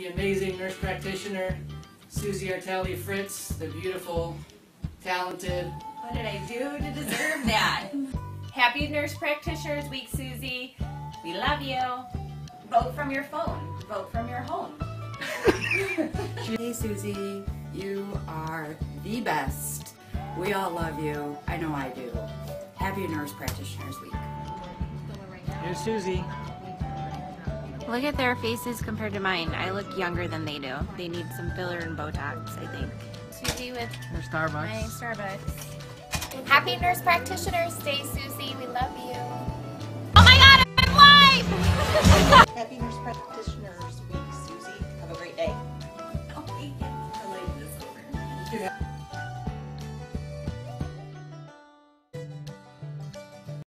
The amazing nurse practitioner, Susie Artale-Fritz, the beautiful, talented, What did I do to deserve that? Happy Nurse Practitioners Week, Susie. We love you. Vote from your phone. Vote from your home. Hey Susie, you are the best. We all love you. I know I do. Happy Nurse Practitioners Week. here's Susie. Look at their faces compared to mine. I look younger than they do. They need some filler and Botox, I think. Susie with Your Starbucks. my Starbucks. Happy Nurse Practitioners Day, Susie. We love you. Oh my God, I'm live! Happy Nurse Practitioners Week, Susie. Have a great day. Yeah.